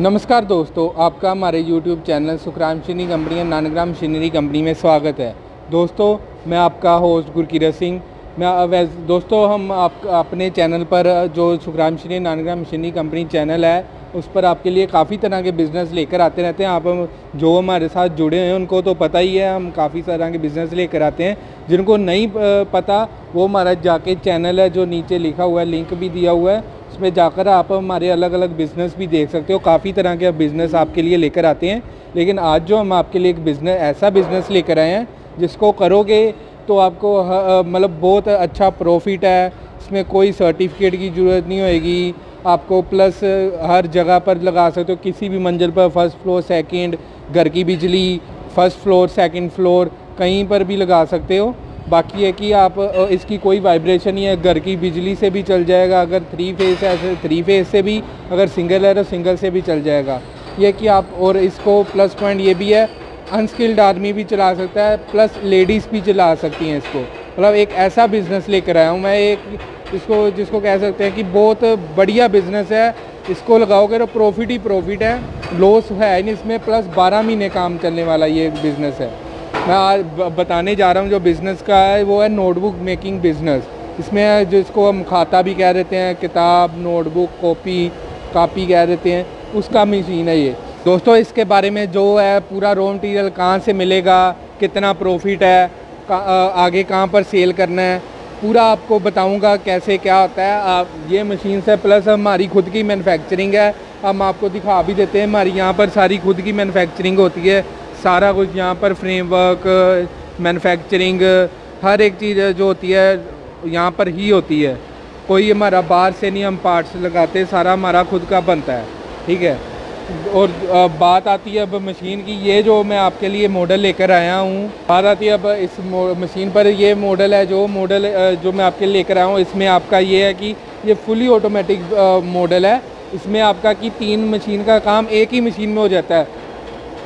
नमस्कार दोस्तों, आपका हमारे YouTube channel Sukhram machinery company और नानग्राम मशीनरी कंपनी में स्वागत है। दोस्तों, मैं आपका होस्ट गुरकीरत सिंह। मैं दोस्तों, हम आप, अपने चैनल पर, जो Sukhram machinery Nangram machinery company channel है, उस पर आपके लिए काफ़ी तरह के बिज़नेस लेकर आते रहते हैं। आप जो हमारे साथ जुड़े हैं, उनको तो पता ही है, हम काफ़ी तरह के बिज़नेस लेकर आते हैं। जिनको नहीं पता, वो हमारा जाके चैनल है, जो नीचे लिखा हुआ है लिंक भी दिया हुआ है। उसमें जाकर आप हमारे अलग अलग बिज़नेस भी देख सकते हो। काफ़ी तरह के बिज़नेस आपके लिए लेकर आते हैं। लेकिन आज जो हम आपके लिए एक बिज़नेस ऐसा बिज़नेस लेकर आए हैं, जिसको करोगे तो आपको मतलब बहुत अच्छा प्रॉफिट है। इसमें कोई सर्टिफिकेट की ज़रूरत नहीं होएगी। आपको प्लस हर जगह पर लगा सकते हो। किसी भी मंजिल पर फ़र्स्ट फ्लोर सेकंड घर की बिजली फ़र्स्ट फ्लोर सेकंड फ्लोर कहीं पर भी लगा सकते हो। बाकी है कि आप इसकी कोई वाइब्रेशन नहीं है, घर की बिजली से भी चल जाएगा, अगर थ्री फेस है थ्री फेस से भी, अगर सिंगल है तो सिंगल से भी चल जाएगा। ये कि आप, और इसको प्लस पॉइंट ये भी है अनस्किल्ड आदमी भी चला सकता है प्लस लेडीज़ भी चला सकती हैं इसको। मतलब एक ऐसा बिज़नेस लेकर आया हूँ मैं, एक इसको, जिसको कह सकते हैं कि बहुत बढ़िया बिज़नेस है, इसको लगाओगे तो प्रॉफिट ही प्रॉफिट है लॉस है नहीं इसमें प्लस 12 महीने काम चलने वाला ये बिज़नेस है। मैं आज बताने जा रहा हूँ जो बिज़नेस का है, वो है नोटबुक मेकिंग बिज़नेस इसमें जिसको हम खाता भी कह देते हैं, किताब नोटबुक कॉपी कापी कह देते हैं, उसका मशीन है ये। दोस्तों, इसके बारे में जो है, पूरा रॉ मटीरियल कहाँ से मिलेगा, कितना प्रॉफिट है आगे कहाँ पर सेल करना है, पूरा आपको बताऊँगा कैसे क्या होता है। आप, ये मशीन से प्लस हमारी खुद की मैन्युफैक्चरिंग है। हम आपको दिखा भी देते हैं, हमारी यहाँ पर सारी खुद की मैन्युफैक्चरिंग होती है। सारा कुछ यहाँ पर फ्रेमवर्क मैन्युफैक्चरिंग हर एक चीज़ जो होती है, यहाँ पर ही होती है। कोई हमारा बाहर से नहीं, हम पार्ट्स लगाते, सारा हमारा खुद का बनता है, ठीक है? और बात आती है अब मशीन की, ये जो मैं आपके लिए मॉडल लेकर आया हूँ, बात आती है अब इस मशीन पर ये मॉडल है, जो मॉडल जो मैं आपके लिए लेकर आया हूँ, इसमें आपका ये है कि ये फुली ऑटोमेटिक मॉडल है। इसमें आपका कि तीन मशीन का काम एक ही मशीन में हो जाता है।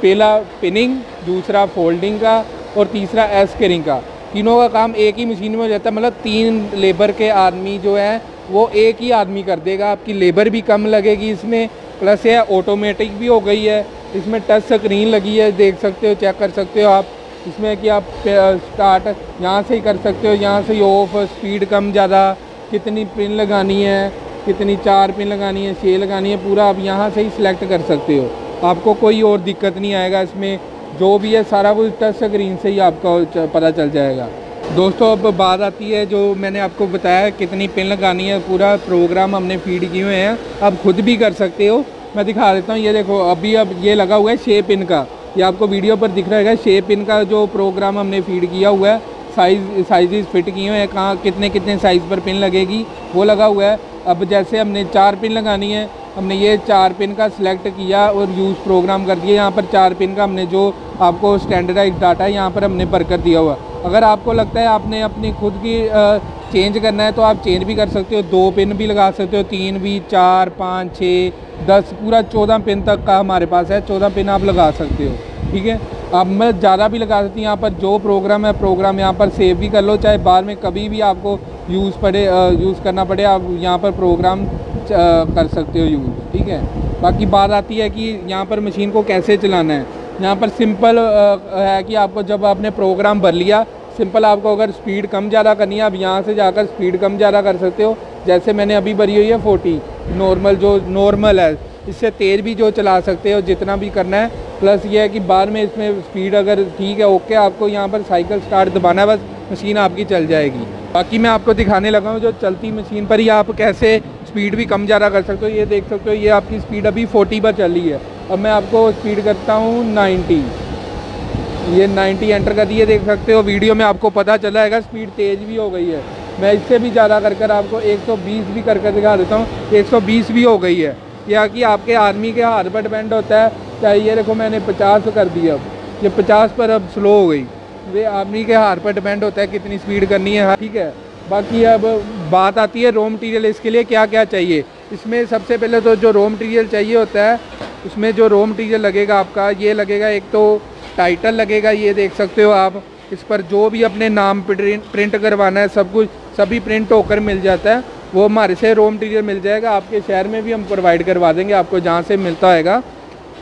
पहला पिनिंग दूसरा फोल्डिंग का और तीसरा एस्करिंग का। तीनों का काम एक ही मशीन में हो जाता है मतलब तीन लेबर के आदमी जो है, वो एक ही आदमी कर देगा। आपकी लेबर भी कम लगेगी इसमें प्लस ये ऑटोमेटिक भी हो गई है। इसमें टच स्क्रीन लगी है, देख सकते हो चेक कर सकते हो आप। इसमें कि आप स्टार्ट यहाँ से ही कर सकते हो, यहाँ से ही ऑफ़ स्पीड कम ज़्यादा। कितनी पिन लगानी है, कितनी चार पिन लगानी है, छः लगानी है, पूरा आप यहाँ से ही सिलेक्ट कर सकते हो। आपको कोई और दिक्कत नहीं आएगा, इसमें जो भी है सारा कुछ टच स्क्रीन से ही आपको पता चल जाएगा। दोस्तों, अब बात आती है जो मैंने आपको बताया कितनी पिन लगानी है, पूरा प्रोग्राम हमने फ़ीड किए हुए हैं। आप खुद भी कर सकते हो। मैं दिखा देता हूँ, ये देखो, अभी अब ये लगा हुआ है छः पिन का। ये आपको वीडियो पर दिख रहा है छः पिन का जो प्रोग्राम हमने फ़ीड किया हुआ है। साइज़ साइजेस फिट किए हुए हैं, कहाँ कितने कितने साइज़ पर पिन लगेगी, वो लगा हुआ है। अब जैसे हमने चार पिन लगानी है हमने ये चार पिन का सिलेक्ट किया और यूज़ प्रोग्राम कर दिया। यहाँ पर चार पिन का हमने जो आपको स्टैंडर्डाइज डाटा है, यहाँ पर हमने भर कर दिया हुआ। अगर आपको लगता है आपने अपनी खुद की चेंज करना है तो आप चेंज भी कर सकते हो। दो पिन भी लगा सकते हो। तीन भी, चार, पाँच, छः, दस, पूरा चौदह पिन तक का हमारे पास है। चौदह पिन आप लगा सकते हो। ठीक है? अब मैं ज़्यादा भी लगा सकती हूँ। यहाँ पर जो प्रोग्राम है प्रोग्राम यहाँ पर सेव भी कर लो, चाहे बाद में कभी भी आपको यूज़ पड़े यूज़ करना पड़े, आप यहाँ पर प्रोग्राम कर सकते हो यूज़ ठीक है? बाकी बात आती है कि यहाँ पर मशीन को कैसे चलाना है। यहाँ पर सिंपल है कि आपको जब आपने प्रोग्राम भर लिया सिंपल आपको अगर स्पीड कम ज़्यादा करनी है, आप यहाँ से जाकर स्पीड कम ज़्यादा कर सकते हो। जैसे मैंने अभी भरी हुई है फोर्टी नॉर्मल जो नॉर्मल है, इससे तेज़ भी जो चला सकते हो, जितना भी करना है प्लस ये है कि बाद में इसमें स्पीड अगर ठीक है ओके आपको यहाँ पर साइकिल स्टार्ट दबाना है, बस मशीन आपकी चल जाएगी। बाकी मैं आपको दिखाने लगा हूँ, जो चलती मशीन पर ही आप कैसे स्पीड भी कम ज़्यादा कर सकते हो, ये देख सकते हो, ये आपकी स्पीड अभी फोर्टी पर चल रही है। अब मैं आपको स्पीड करता हूँ नाइन्टी ये 90 एंटर कर दिए देख सकते हो वीडियो में आपको पता चला है स्पीड तेज़ भी हो गई है। मैं इससे भी ज़्यादा कर कर आपको 120 भी कर कर दिखा देता हूँ 120 भी हो गई है। या कि आपके आर्मी के हाथ पर डिपेंड होता है चाहे ये देखो मैंने 50 कर दिया अब। ये 50 पर अब स्लो हो गई। वे आदमी के हार पर डिपेंड होता है कितनी स्पीड करनी है। ठीक है। बाकी अब बात आती है रॉ मटीरियल इसके लिए क्या क्या चाहिए। इसमें सबसे पहले तो जो रॉ मटीरियल चाहिए होता है, उसमें जो रॉ मटीरियल लगेगा आपका, ये लगेगा। एक तो टाइटल लगेगा, ये देख सकते हो आप। इस पर जो भी अपने नाम प्रिंट करवाना है, सब कुछ, सभी प्रिंट होकर मिल जाता है। वो हमारे से रॉ मटेरियल मिल जाएगा। आपके शहर में भी हम प्रोवाइड करवा देंगे, आपको जहाँ से मिलता होएगा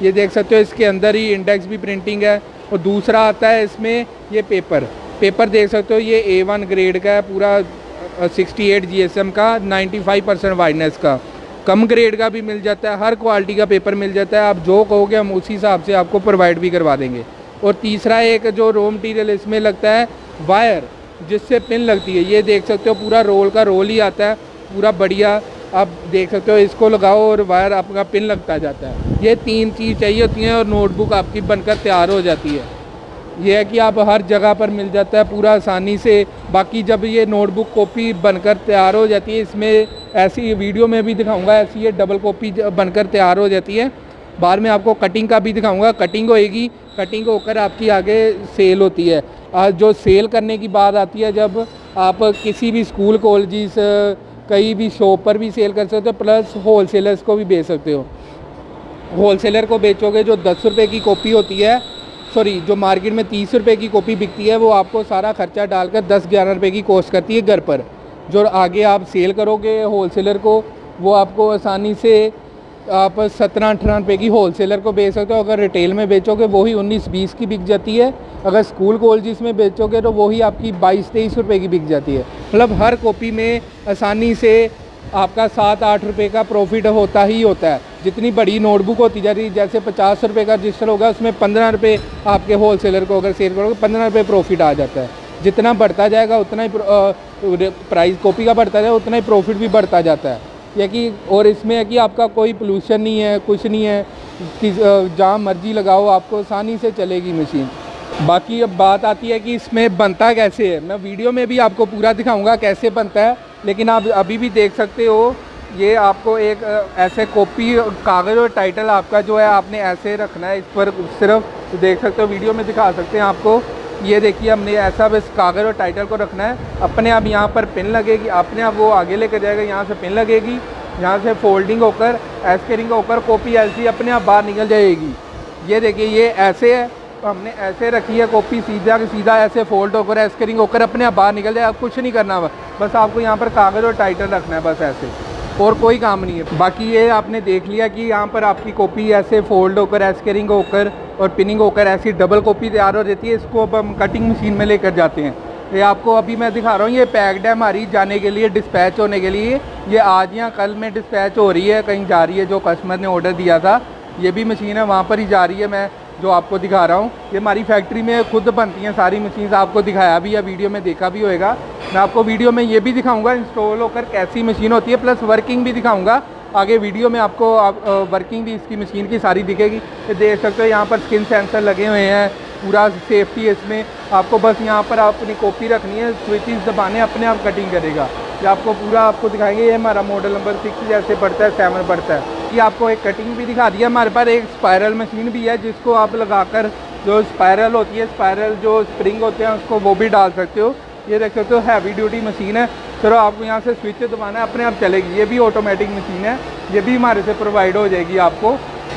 ये देख सकते हो, इसके अंदर ही इंडेक्स भी प्रिंटिंग है। और दूसरा आता है इसमें ये पेपर पेपर देख सकते हो, ये ए वन ग्रेड का है, पूरा sixty eight G S M का नाइन्टी फाइव परसेंट वाइडनेस का। कम ग्रेड का भी मिल जाता है, हर क्वालिटी का पेपर मिल जाता है। आप जो कहोगे, हम उसी हिसाब से आपको प्रोवाइड भी करवा देंगे। और तीसरा एक जो रॉ मटीरियल इसमें लगता है वायर जिससे पिन लगती है। ये देख सकते हो, पूरा रोल का रोल ही आता है, पूरा बढ़िया। आप देख सकते हो, इसको लगाओ और वायर आपका पिन लगता जाता है। ये तीन चीज़ चाहिए होती हैं और नोटबुक आपकी बनकर तैयार हो जाती है। यह है कि आप हर जगह पर मिल जाता है पूरा आसानी से। बाकी जब ये नोटबुक कॉपी बनकर तैयार हो जाती है, इसमें ऐसी वीडियो में भी दिखाऊँगा, ऐसी ये डबल कॉपी बनकर तैयार हो जाती है। बाद में आपको कटिंग का भी दिखाऊँगा, कटिंग होएगी, कटिंग होकर आपकी आगे सेल होती है। जो सेल करने की बात आती है, जब आप किसी भी स्कूल कॉलेज कहीं भी शॉप पर भी सेल कर सकते हो, प्लस होल को भी बेच सकते हो। होल सेलर को बेचोगे जो दस रुपये की कॉपी होती है सॉरी जो मार्केट में तीस रुपये की कॉपी बिकती है, वो आपको सारा खर्चा डालकर दस ग्यारह रुपये की कॉस्ट करती है घर पर। जो आगे आप सेल करोगे होल सेलर को, वो आपको आसानी से आप सत्रह अठारह रुपये की होल सेलर को बेच सकते हो। अगर रिटेल में बेचोगे वही उन्नीस बीस की बिक जाती है। अगर स्कूल कॉलेज में बेचोगे तो वही आपकी बाईस तेईस रुपये की बिक जाती है। मतलब हर कॉपी में आसानी से आपका सात आठ रुपये का प्रॉफिट होता ही होता है। जितनी बड़ी नोटबुक होती जा रही, जैसे पचास रुपये का रजिस्टर होगा, उसमें पंद्रह रुपये आपके होल सेलर को अगर सेल करोगे, पंद्रह रुपये प्रॉफिट आ जाता है। जितना बढ़ता जाएगा, उतना ही प्राइस कॉपी का बढ़ता जाएगा, उतना ही प्रॉफिट भी बढ़ता जाता है। या कि, और इसमें है कि आपका कोई पोल्यूशन नहीं है, कुछ नहीं है कि जहाँ मर्ज़ी लगाओ, आपको आसानी से चलेगी मशीन बाकी अब बात आती है कि इसमें बनता कैसे है। मैं वीडियो में भी आपको पूरा दिखाऊँगा कैसे बनता है, लेकिन आप अभी भी देख सकते हो, ये आपको एक ऐसे कॉपी कागज़ और टाइटल आपका जो है, आपने ऐसे रखना है, इस पर सिर्फ़ देख सकते हो वीडियो में दिखा सकते हैं आपको। ये देखिए, हमने ऐसा बस कागज़ और टाइटल को रखना है। अपने आप यहाँ पर पिन लगेगी, अपने आप वो आगे लेकर जाएगा, यहाँ से पिन लगेगी, यहाँ से फोल्डिंग होकर, एस्केरिंग होकर, कॉपी ऐसी अपने आप बाहर निकल जाएगी। ये देखिए, ये ऐसे है तो हमने ऐसे रखी है कॉपी, सीधा सीधा ऐसे फोल्ड होकर, एस्केरिंग होकर, अपने आप बाहर निकल जाए, अब कुछ नहीं करना, बस आपको यहाँ पर कागज़ और टाइटल रखना है, बस ऐसे। और कोई काम नहीं है। बाकी ये आपने देख लिया कि यहाँ पर आपकी कॉपी ऐसे फोल्ड होकर एस्केरिंग होकर और पिनिंग होकर ऐसी डबल कॉपी तैयार हो जाती है, इसको अब हम कटिंग मशीन में लेकर जाते हैं। ये आपको अभी मैं दिखा रहा हूँ, ये पैक्ड है हमारी जाने के लिए डिस्पैच होने के लिए। ये आज या कल में डिस्पैच हो रही है, कहीं जा रही है, जो कस्टमर ने ऑर्डर दिया था। ये भी मशीन है, वहाँ पर ही जा रही है मैं जो आपको दिखा रहा हूँ। ये हमारी फैक्ट्री में खुद बनती हैं सारी मशीन आपको दिखाया भी है, वीडियो में देखा भी होएगा। मैं आपको वीडियो में ये भी दिखाऊँगा इंस्टॉल होकर कैसी मशीन होती है प्लस वर्किंग भी दिखाऊँगा। आगे वीडियो में आपको आप, वर्किंग भी इसकी मशीन की सारी दिखेगी। ये देख सकते हो यहाँ पर स्किन सेंसर लगे हुए हैं पूरा सेफ्टी है इसमें। आपको बस यहाँ पर आप अपनी कॉपी रखनी है स्विचेस दबाने अपने आप कटिंग करेगा। ये आपको पूरा आपको दिखाएँगे ये हमारा मॉडल नंबर सिक्स जैसे पड़ता है सेवन पड़ता है। कि आपको एक कटिंग भी दिखा दिया हमारे पास एक स्पायरल मशीन भी है जिसको आप लगाकर जो स्पायरल होती है स्पायरल जो स्प्रिंग होते हैं उसको वो भी डाल सकते हो। ये देख सकते हो हैवी ड्यूटी मशीन है। चलो, आपको यहाँ से स्विच दबाना है, अपने आप चलेगी। ये भी ऑटोमेटिक मशीन है। ये भी हमारे से प्रोवाइड हो जाएगी आपको।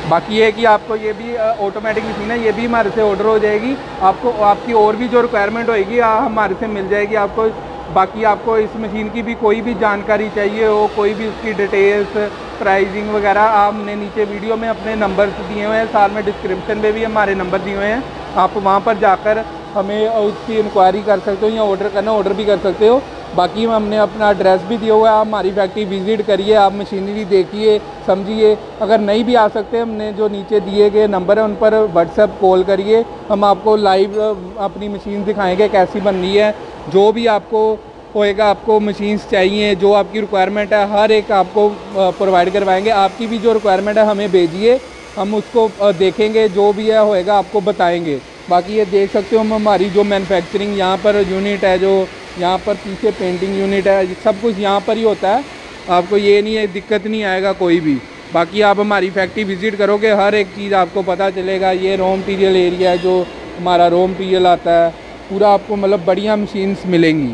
बाकी ये कि आपको ये भी ऑटोमेटिक मशीन है। ये भी हमारे से ऑर्डर हो जाएगी। आपको, आपकी और भी जो रिक्वायरमेंट होएगी हमारे से मिल जाएगी आपको। बाकी आपको इस मशीन की भी कोई भी जानकारी चाहिए हो, कोई भी उसकी डिटेल्स प्राइसिंग वगैरह आपने नीचे वीडियो में अपने नंबर दिए हुए हैं। साथ में डिस्क्रिप्शन में भी हमारे नंबर दिए हुए हैं। आप वहाँ पर जाकर हमें उसकी इंक्वायरी कर सकते हो या ऑर्डर करना ऑर्डर भी कर सकते हो। बाकी हमने अपना एड्रेस भी दिया हुआ है, आप हमारी फैक्ट्री विज़िट करिए, आप मशीनरी देखिए, समझिए। अगर नहीं भी आ सकते, हमने जो नीचे दिए गए नंबर है, उन पर व्हाट्सएप कॉल करिए। हम आपको लाइव अपनी मशीन दिखाएँगे कैसी बननी है। जो भी आपको होएगा, आपको मशीन्स चाहिए, जो आपकी रिक्वायरमेंट है, हर एक आपको प्रोवाइड करवाएँगे। आपकी भी जो रिक्वायरमेंट है, हमें भेजिए। हम उसको देखेंगे, जो भी है, होएगा, आपको बताएँगे। बाकी ये देख सकते हो हम हमारी जो मैन्युफैक्चरिंग यहाँ पर यूनिट है, जो यहाँ पर पीछे पेंटिंग यूनिट है, सब कुछ यहाँ पर ही होता है। आपको ये नहीं है, दिक्कत नहीं आएगा कोई भी। बाकी आप हमारी फैक्ट्री विज़िट करोगे, हर एक चीज़ आपको पता चलेगा। ये रॉ मटीरियल एरिया है, जो हमारा रॉ मटीरियल आता है, पूरा आपको मतलब बढ़िया मशीन्स मिलेंगी।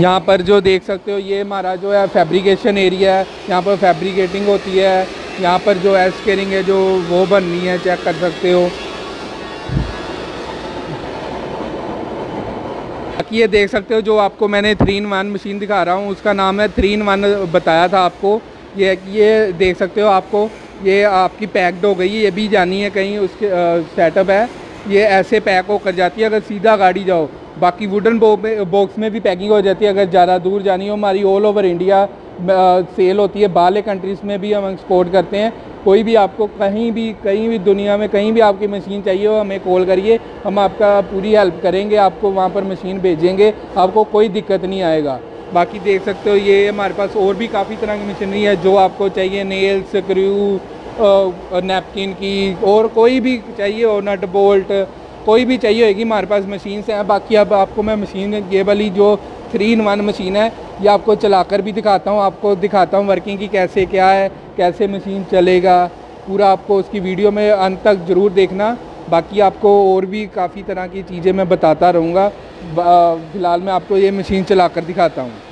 यहाँ पर जो देख सकते हो, ये हमारा जो है फैब्रिकेशन एरिया है। यहाँ पर फैब्रिकेटिंग होती है। यहाँ पर जो एस केरिंग है, जो वो बननी है चेक कर सकते हो। बाकी ये देख सकते हो जो आपको मैंने थ्री इन वन मशीन दिखा रहा हूँ, उसका नाम है थ्री इन वन बताया था आपको। ये ये देख सकते हो आपको, ये आपकी पैक्ड हो गई ये भी जानी है कहीं उसके सेटअप है। ये ऐसे पैक होकर जाती है, अगर सीधा गाड़ी जाओ, बाकी वुडन बॉक्स में भी पैकिंग हो जाती है, अगर ज़्यादा दूर जानी हो, हमारी ऑल ओवर इंडिया सेल होती है। बाहर कंट्रीज़ में भी हम एक्सपोर्ट करते हैं। कोई भी आपको कहीं भी कहीं भी दुनिया में कहीं भी आपकी मशीन चाहिए हो, हमें कॉल करिए। हम आपका पूरी हेल्प करेंगे, आपको वहाँ पर मशीन भेजेंगे। आपको कोई दिक्कत नहीं आएगा। बाकी देख सकते हो, ये हमारे पास और भी काफ़ी तरह की मशीनरी है जो आपको चाहिए। नेल स्क्रू नैपकिन की और कोई भी चाहिए हो नट बोल्ट कोई भी चाहिए होगी हमारे पास मशीन हैं। बाकी अब आपको मैं मशीन ये वाली जो थ्री इन वन मशीन है ये आपको चलाकर भी दिखाता हूँ, आपको दिखाता हूँ वर्किंग की कैसे क्या है, कैसे मशीन चलेगा। पूरा आपको उसकी वीडियो में अंत तक ज़रूर देखना। बाकी आपको और भी काफ़ी तरह की चीज़ें मैं बताता रहूँगा। फ़िलहाल मैं आपको ये मशीन चला दिखाता हूँ।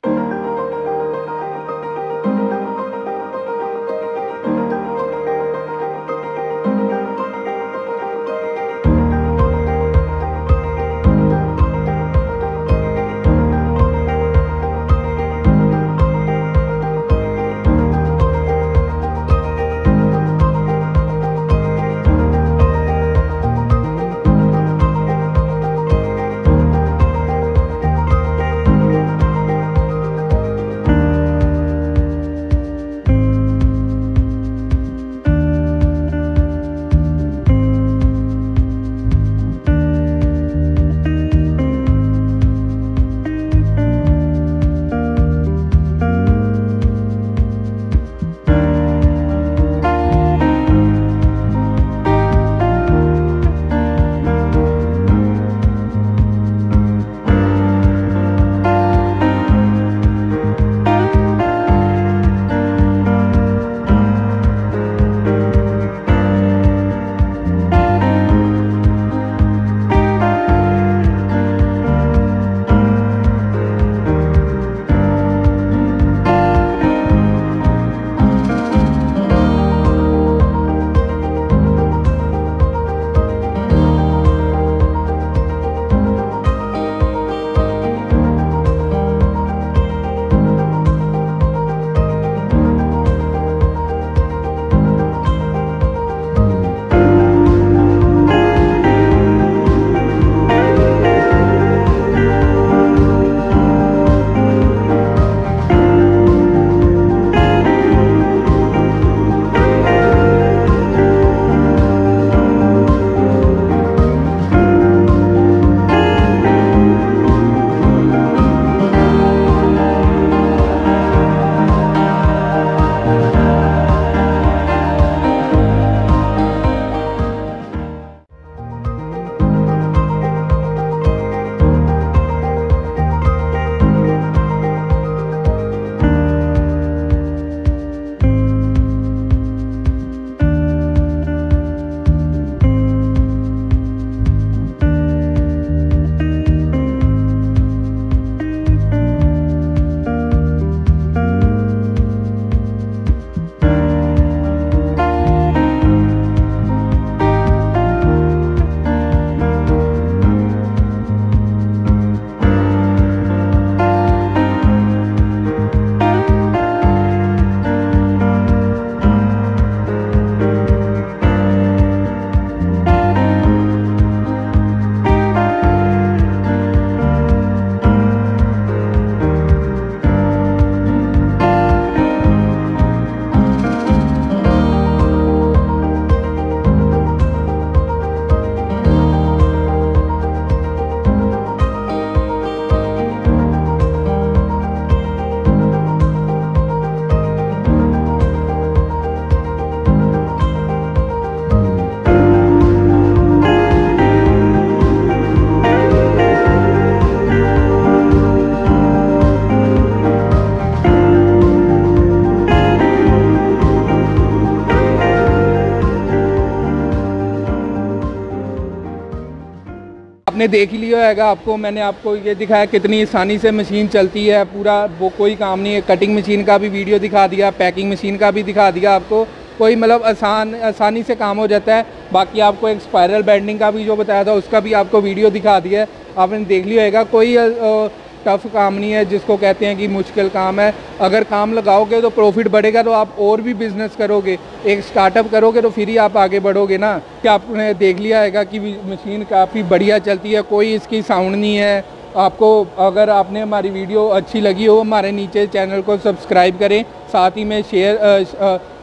आपने देख ही लिया होगा आपको, मैंने आपको ये दिखाया कितनी आसानी से मशीन चलती है, पूरा वो कोई काम नहीं है। कटिंग मशीन का भी वीडियो दिखा दिया पैकिंग मशीन का भी दिखा दिया आपको। कोई मतलब आसान, आसानी से काम हो जाता है। बाकी आपको एक स्पायरल बैंडिंग का भी जो बताया था, उसका भी आपको वीडियो दिखा दिया। है आपने देख लिया होगा, कोई टफ काम नहीं है, जिसको कहते हैं कि मुश्किल काम है। अगर काम लगाओगे तो प्रॉफिट बढ़ेगा तो आप और भी बिज़नेस करोगे। एक स्टार्टअप करोगे तो फिर ही आप आगे बढ़ोगे ना। कि आपने देख लिया है कि मशीन काफ़ी बढ़िया चलती है, कोई इसकी साउंड नहीं है। आपको अगर आपने हमारी वीडियो अच्छी लगी हो, हमारे नीचे चैनल को सब्सक्राइब करें। साथ ही में शेयर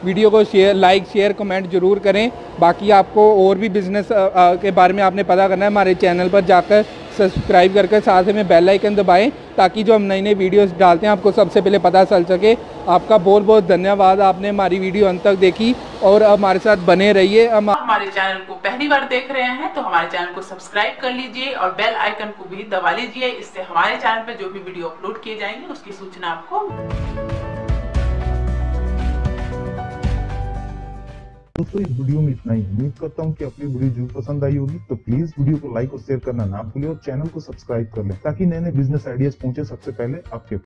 वीडियो को शेयर लाइक शेयर कमेंट ज़रूर करें। बाकी आपको और भी बिज़नेस के बारे में आपने पता करना है, हमारे चैनल पर जाकर। सब्सक्राइब करके साथ में बेल आइकन दबाएँ, ताकि जो हम नई नई वीडियोस डालते हैं, आपको सबसे पहले पता चल सके। आपका बहुत बहुत धन्यवाद, आपने हमारी वीडियो अंत तक देखी, और हमारे साथ बने रहिए। हम हमारे चैनल को पहली बार देख रहे हैं तो हमारे चैनल को सब्सक्राइब कर लीजिए, और बेल आइकन को भी दबा लीजिए। इससे हमारे चैनल पर जो भी वीडियो अपलोड किए जाएँगे, उसकी सूचना आपको दोस्तों इस वीडियो में इतना ही। उम्मीद करता हूँ कि अपनी वीडियो ज़रूर पसंद आई होगी। तो प्लीज़ वीडियो को लाइक और शेयर करना ना भूलें और चैनल को सब्सक्राइब कर लें, ताकि नए नए बिज़नेस आइडियाज़ पहुँचे सबसे पहले आपके